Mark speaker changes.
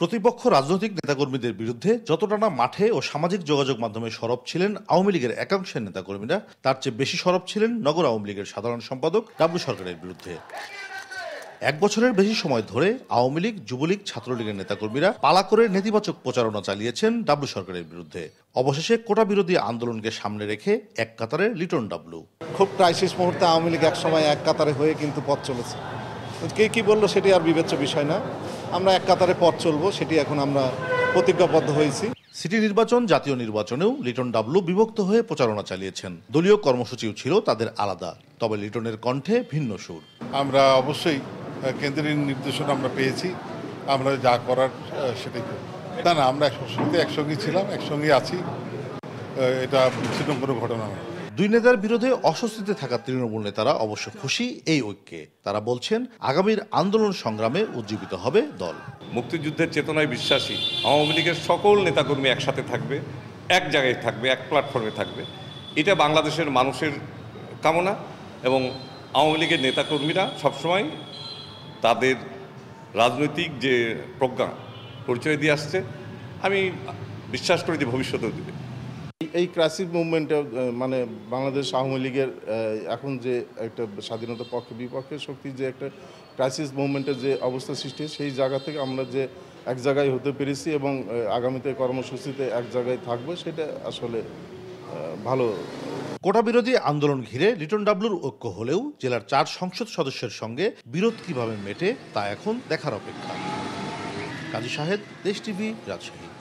Speaker 1: প্রতিপক্ষ রাজনৈতিক নেতাকর্মীদের বিরুদ্ধে যতটা না মাঠে ও সামাজিক যোগাযোগ মাধ্যমে সরব ছিলেন আওয়ামী লীগের একাংশের নেতাকর্মীরা, তার চেয়ে বেশি সরব ছিলেন নগর আওয়ামী লীগের সাধারণ সম্পাদক ডাব্লু সরকারের বিরুদ্ধে। এক বছরের বেশি সময় ধরে আওয়ামী লীগ, যুবলীগ, ছাত্রলীগের নেতাকর্মীরা পালা করে নেতিবাচক প্রচারণা চালিয়েছেন ডাব্লু সরকারের বিরুদ্ধে। অবশেষে কোটা বিরোধী আন্দোলনকে সামনে রেখে এক কাতারে লিটন ডাব্লু।
Speaker 2: খুব ক্রাইসিস মুহূর্তে আওয়ামী লীগ এক সময় এক কাতারে হয়ে কিন্তু পথ চলেছে। কে কি বলল সেটি আর বিবেচ্য বিষয় না। আমরা এক কাতারে পথ চলবো সেটি এখন আমরা প্রতিজ্ঞাবদ্ধ হয়েছি।
Speaker 1: সিটি নির্বাচন জাতীয় নির্বাচনেও লিটন ডাবলু বিভক্ত হয়ে প্রচারণা চালিয়েছেন। দলীয় কর্মসূচিও ছিল তাদের আলাদা তবে লিটনের কণ্ঠে ভিন্ন সুর।
Speaker 3: আমরা অবশ্যই কেন্দ্রের নির্দেশনা আমরা পেয়েছি। আমরা যা করার সেটাই না না আমরা সবসময় একসঙ্গে ছিলাম একসঙ্গে আছি। এটা বিচ্ছিন্ন কোনো ঘটনা নয়।
Speaker 1: দুই নেতার বিরুদ্ধে অস্বস্তিতে থাকা তৃণমূল নেতারা অবশ্য খুশি এই ঐক্যে। তারা বলছেন, আগামীর আন্দোলন সংগ্রামে উজ্জীবিত হবে দল।
Speaker 4: মুক্তিযুদ্ধের চেতনায় বিশ্বাসী আওয়ামী লীগের সকল নেতাকর্মী একসাথে থাকবে, এক জায়গায় থাকবে, এক প্ল্যাটফর্মে থাকবে। এটা বাংলাদেশের মানুষের কামনা এবং আওয়ামী লীগের নেতাকর্মীরা সবসময় তাদের রাজনৈতিক যে প্রজ্ঞা, পরিচয় দিয়ে আসছে। আমি বিশ্বাস করি যে ভবিষ্যতেও দেবে।
Speaker 2: এই ক্রাইসিস মুভমেন্টে মানে বাংলাদেশ আওয়ামী লীগের এখন যে একটা স্বাধীনতা পক্ষে বিপক্ষের শক্তির যে একটা ক্রাইসিস মুভমেন্টের যে অবস্থা সৃষ্টি, সেই জায়গা থেকে আমরা যে এক জায়গায় হতে পেরেছি এবং আগামীতে কর্মসূচিতে এক জায়গায় থাকব, সেটা আসলে ভালো।
Speaker 1: কোটা বিরোধী আন্দোলন ঘিরে লিটন ডাবলুর ঐক্য হলেও জেলার চার সংসদ সদস্যের সঙ্গে বিরোধ কীভাবে মেটে তা এখন দেখার অপেক্ষা। কাজী সাহেদ দেশ টিভি, রাজশাহী।